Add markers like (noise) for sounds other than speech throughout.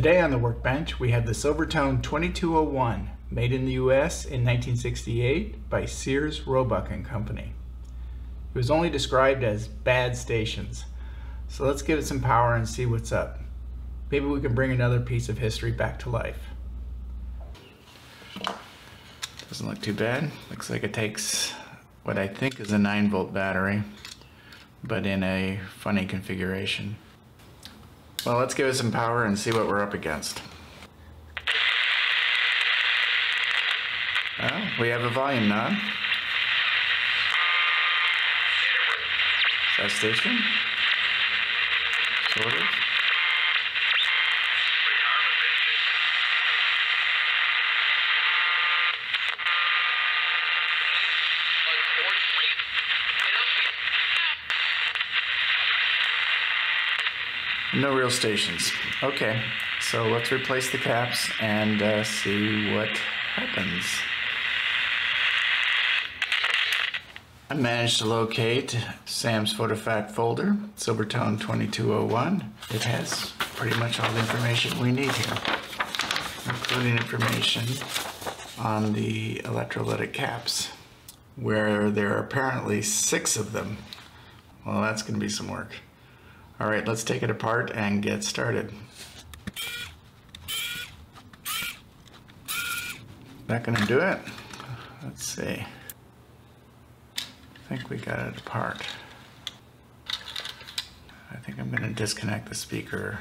Today on the workbench we have the Silvertone 2201 made in the US in 1968 by Sears Roebuck and Company. It was only described as bad stations. So let's give it some power and see what's up. Maybe we can bring another piece of history back to life. Doesn't look too bad. Looks like it takes what I think is a 9 volt battery, but in a funny configuration. Well, let's give it some power and see what we're up against. Well, we have a volume knob. Station? Sort. No real stations. Okay, so let's replace the caps and uh, see what happens. I managed to locate Sam's PhotoFact folder, Silvertone 2201. It has pretty much all the information we need here, including information on the electrolytic caps, where there are apparently six of them. Well, that's going to be some work. All right, let's take it apart and get started. That gonna do it? Let's see. I think we got it apart. I think I'm gonna disconnect the speaker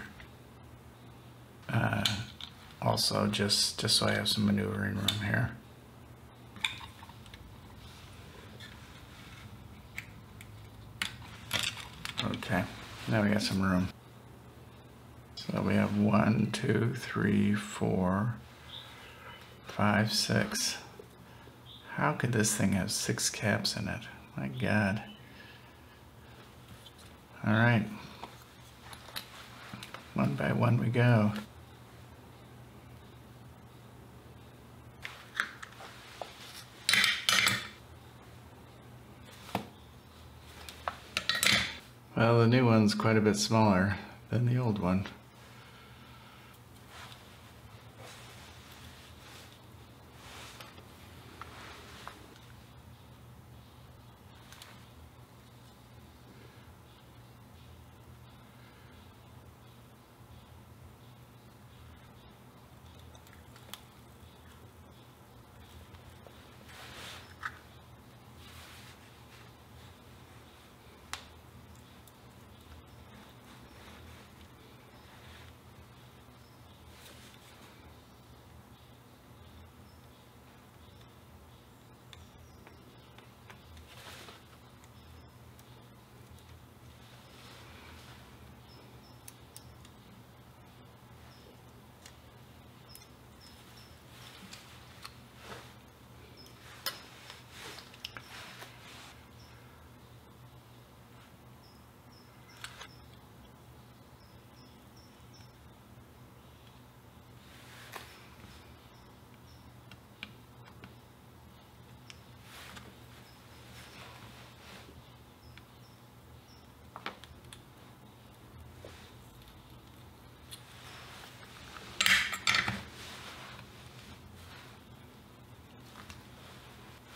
uh, also just, just so I have some maneuvering room here. Okay. Now we got some room. So we have one, two, three, four, five, six. How could this thing have six caps in it? My God. All right. One by one we go. Well, the new one's quite a bit smaller than the old one.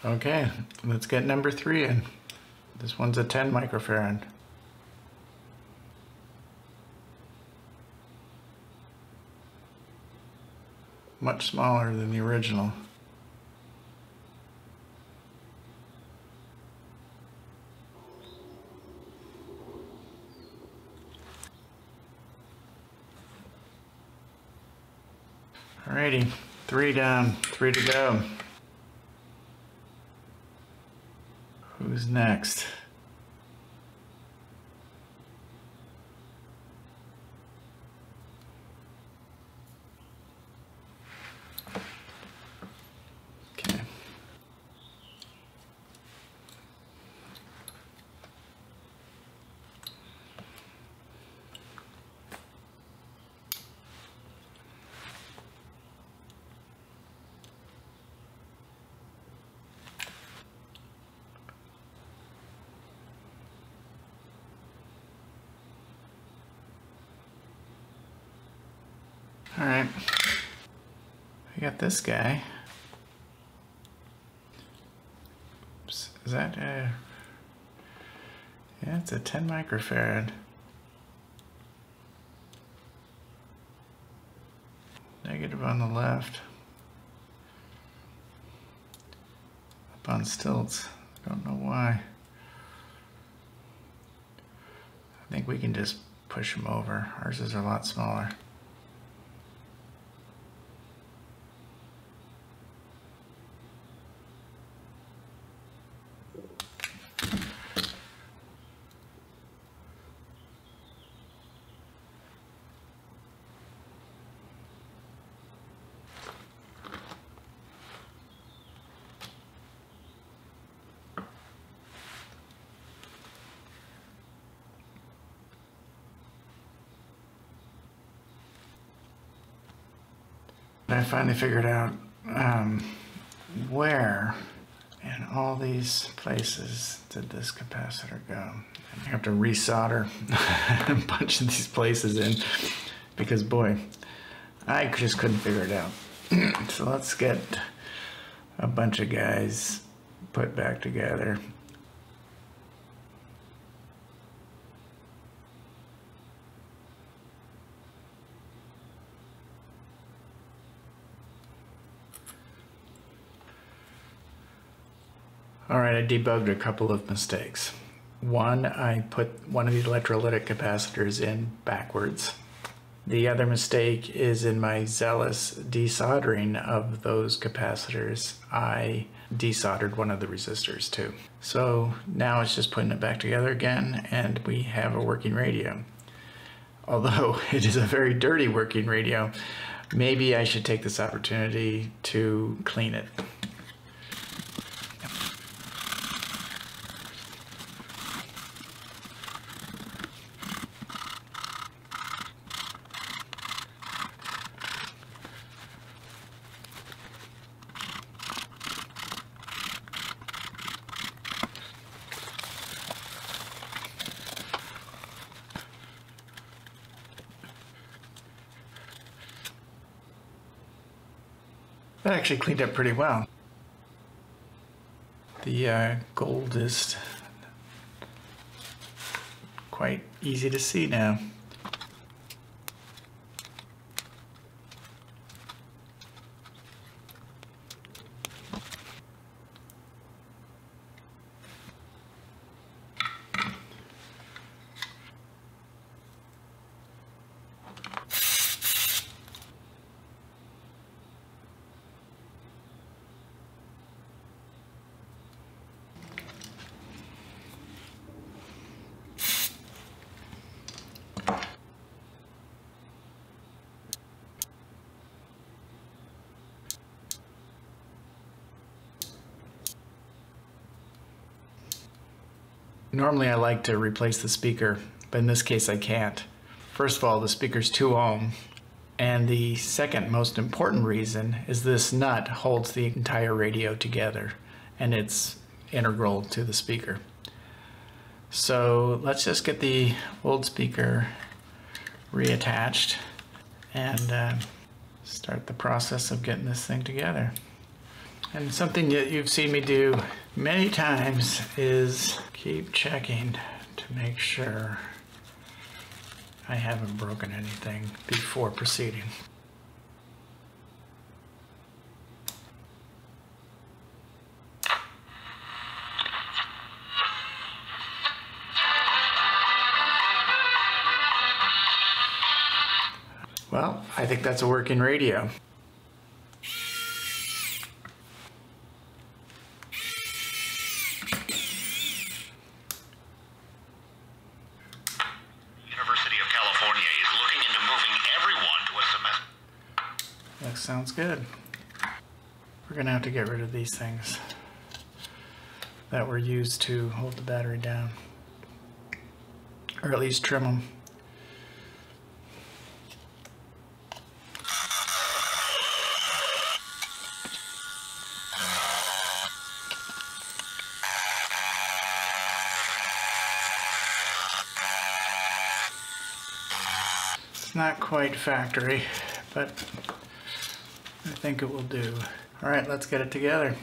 Okay, let's get number three in. This one's a 10 microfarad. Much smaller than the original. Alrighty, three down, three to go. Who's next? Okay. All right. We got this guy. Oops, is that a... Yeah, it's a 10 microfarad. Negative on the left. Up on stilts. Don't know why. I think we can just push them over. Ours is a lot smaller. I finally figured out um, where in all these places did this capacitor go. I have to resolder (laughs) a bunch of these places in because boy, I just couldn't figure it out. (clears throat) so let's get a bunch of guys put back together. All right, I debugged a couple of mistakes. One, I put one of the electrolytic capacitors in backwards. The other mistake is in my zealous desoldering of those capacitors, I desoldered one of the resistors too. So now it's just putting it back together again and we have a working radio. Although (laughs) it is a very dirty working radio, maybe I should take this opportunity to clean it. That actually cleaned up pretty well. The uh, gold is quite easy to see now. Normally I like to replace the speaker, but in this case I can't. First of all, the speaker's 2 ohm, and the second most important reason is this nut holds the entire radio together, and it's integral to the speaker. So let's just get the old speaker reattached and uh, start the process of getting this thing together. And something that you've seen me do many times is keep checking to make sure I haven't broken anything before proceeding. Well, I think that's a working radio. That sounds good. We're gonna have to get rid of these things that were used to hold the battery down. Or at least trim them. It's not quite factory, but I think it will do. All right, let's get it together.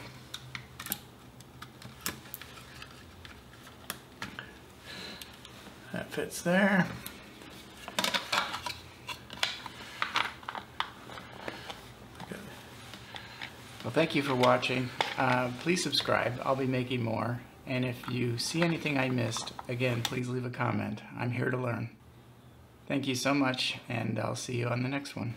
That fits there. Well, thank you for watching. Uh, please subscribe. I'll be making more. And if you see anything I missed, again, please leave a comment. I'm here to learn. Thank you so much, and I'll see you on the next one.